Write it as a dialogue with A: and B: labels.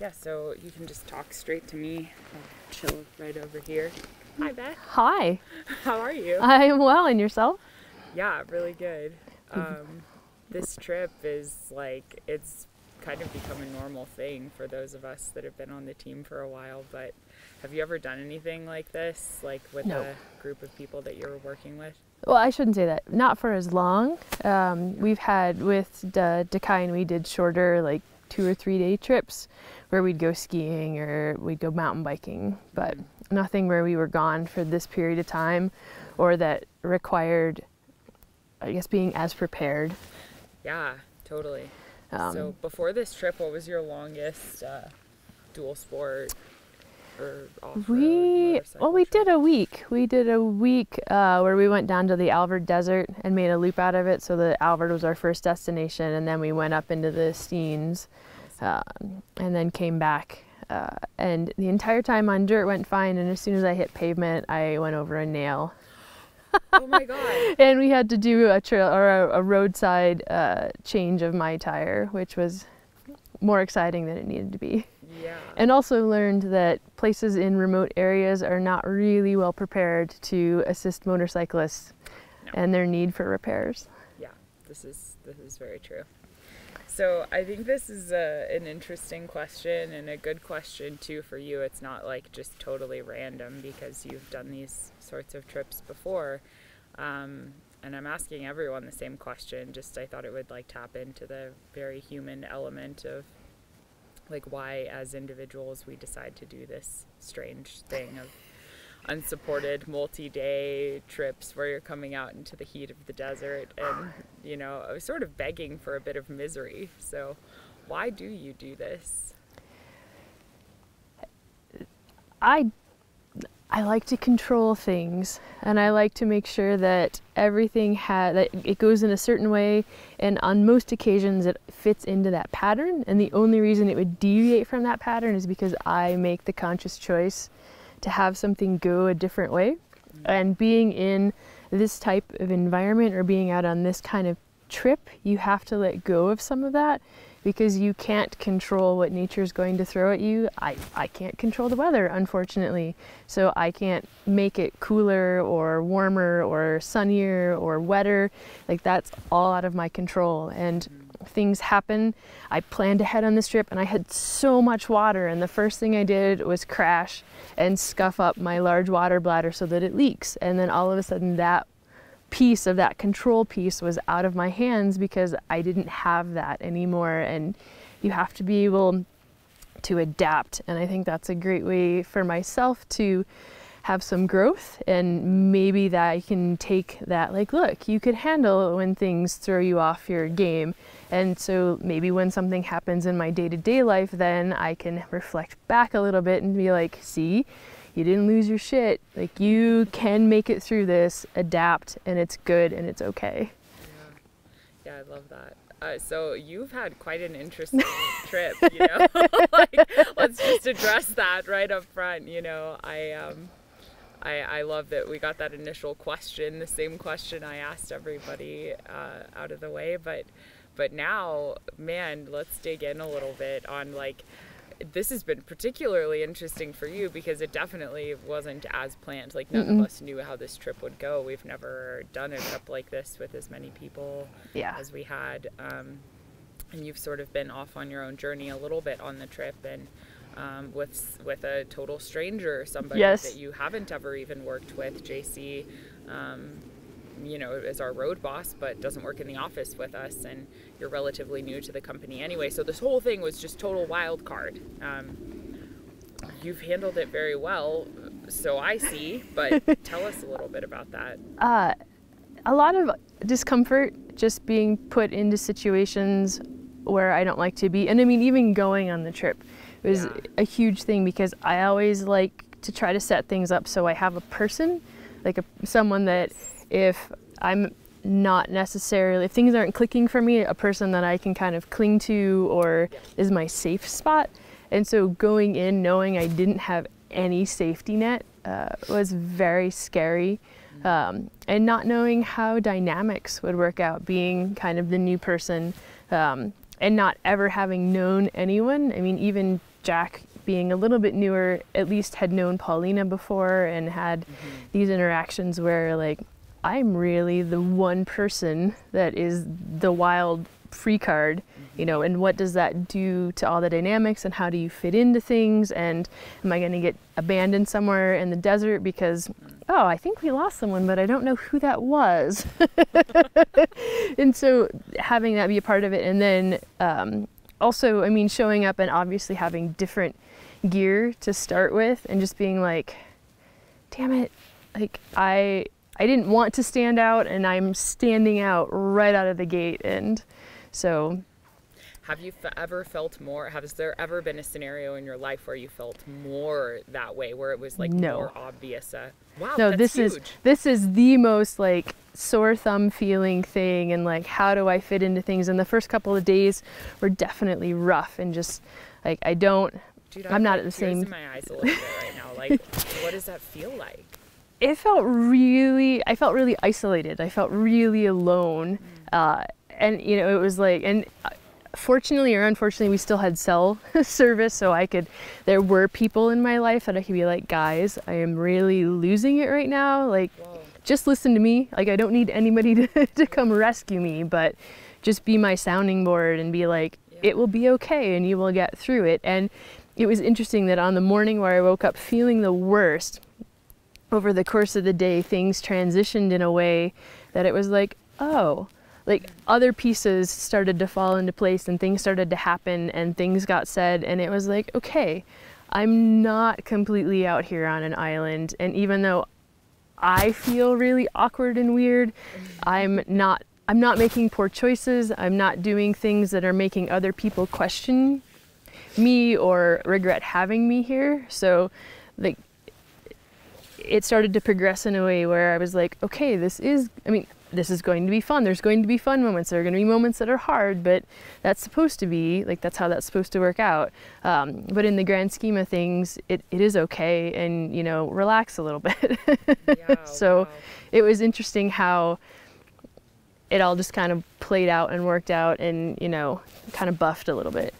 A: Yeah, so you can just talk straight to me. I'll chill right over here. Hi, Beth.
B: Hi,
A: How are you?
B: I am well, and yourself?
A: Yeah, really good. Um, this trip is like, it's kind of become a normal thing for those of us that have been on the team for a while. But have you ever done anything like this, like with
B: No.
A: a group of people that you're working with?
B: Well, I shouldn't say that. Not for as long. Um, we've had with the Dakine, we did shorter, like two or three day trips where we'd go skiing or we'd go mountain biking, but nothing where we were gone for this period of time or that required, I guess, being as prepared.
A: Yeah, totally.
B: Um,
A: so before this trip, what was your longest uh, dual sport
B: We well, we
A: trip?
B: did a week. We did a week uh, where we went down to the Alvord Desert and made a loop out of it. So the Alvord was our first destination, and then we went up into the Steens, um, and then came back. Uh, and the entire time on dirt went fine, and as soon as I hit pavement, I went over a nail,
A: Oh my god.
B: and we had to do a trail or a, a roadside uh, change of my tire, which was more exciting than it needed to be.
A: Yeah.
B: And also learned that places in remote areas are not really well prepared to assist motorcyclists
A: No.
B: and their need for repairs.
A: Yeah, this is this is very true. So I think this is a, an interesting question and a good question too for you. It's not like just totally random because you've done these sorts of trips before. Um, and I'm asking everyone the same question. Just I thought it would like tap into the very human element of like why as individuals we decide to do this strange thing of unsupported multi-day trips where you're coming out into the heat of the desert and you know sort of begging for a bit of misery. So why do you do this?
B: I I like to control things and I like to make sure that everything ha- that it goes in a certain way and on most occasions it fits into that pattern and the only reason it would deviate from that pattern is because I make the conscious choice to have something go a different way. Mm. And being in this type of environment or being out on this kind of trip you have to let go of some of that because you can't control what nature is going to throw at you. I, I can't control the weather, unfortunately. So I can't make it cooler or warmer or sunnier or wetter. Like that's all out of my control. And things happen. I planned ahead on this trip and I had so much water. And the first thing I did was crash and scuff up my large water bladder so that it leaks. And then all of a sudden, that piece of that control piece was out of my hands because I didn't have that anymore. And you have to be able to adapt. And I think that's a great way for myself to have some growth and maybe that I can take that like look you could handle when things throw you off your game and so maybe when something happens in my day-to-day life then I can reflect back a little bit and be like see you didn't lose your shit. Like you can make it through this adapt and it's good and it's okay.
A: Yeah. Yeah i love that. Uh, so you've had quite an interesting trip you know? Like, let's just address that right up front you know? I um I, I love that we got that initial question, the same question I asked everybody uh, out of the way. But but now, man, let's dig in a little bit on like this has been particularly interesting for you because it definitely wasn't as planned. Like none of us knew how this trip would go. We've never done a trip like this with as many people
B: yeah
A: as we had. Um, and you've sort of been off on your own journey a little bit on the trip and um, with with a total stranger, somebody
B: Yes.
A: that you haven't ever even worked with. JC, um, you know, is our road boss, but doesn't work in the office with us, and you're relatively new to the company anyway. So this whole thing was just total wild card. Um, you've handled it very well, so I see. But tell us a little bit about that.
B: uh, a lot of discomfort just being put into situations where I don't like to be. And I mean, even going on the trip was
A: Yeah.
B: a huge thing because I always like to try to set things up so I have a person, like a, someone that if I'm not necessarily, if things aren't clicking for me, a person that I can kind of cling to or is my safe spot. And so going in knowing I didn't have any safety net uh, was very scary. Um, and not knowing how dynamics would work out, being kind of the new person. Um, and not ever having known anyone. I mean, even Jack being a little bit newer, at least had known Paulina before and had these interactions where like I'm really the one person that is the wild free card, you know, and what does that do to all the dynamics and how do you fit into things and am I going to get abandoned somewhere in the desert because oh, I think we lost someone but I don't know who that was. and so having that be a part of it and then um, also, I mean, showing up and obviously having different gear to start with and just being like, damn it, like I I didn't want to stand out and I'm standing out right out of the gate and so
A: Have you f- ever felt more? Has there ever been a scenario in your life where you felt more that way, where it was like
B: No.
A: more obvious? Uh, wow,
B: no, this
A: huge.
B: is this is the most like sore thumb feeling thing and like how do I fit into things and the first couple of days were definitely rough and just like I don't
A: Dude,
B: I'm
A: I've
B: not at the same-
A: in my eyes a little bit right now. Like, what does that feel like?
B: It felt really i felt really isolated. I felt really alone uh, and you know it was like and uh, fortunately or unfortunately we still had cell service so i could there were people in my life that i could be like guys i am really losing it right now. Like just listen to me. Like i don't need anybody to, to come rescue me but just be my sounding board and be like it will be okay and you will get through it. And it was interesting that on the morning where i woke up feeling the worst over the course of the day things transitioned in a way that it was like oh like other pieces started to fall into place and things started to happen and things got said. And it was like okay i'm not completely out here on an island. And even though i feel really awkward and weird i'm not i'm not making poor choices. I'm not doing things that are making other people question me or regret having me here. So like it started to progress in a way where I was like, okay, this is, I mean, this is going to be fun. There's going to be fun moments. There are going to be moments that are hard, but that's supposed to be, like, that's how that's supposed to work out. Um, but in the grand scheme of things, it, it is okay and, you know, relax a little bit.
A: Yeah,
B: So-
A: wow.
B: it was interesting how it all just kind of played out and worked out and, you know, kind of buffed a little bit.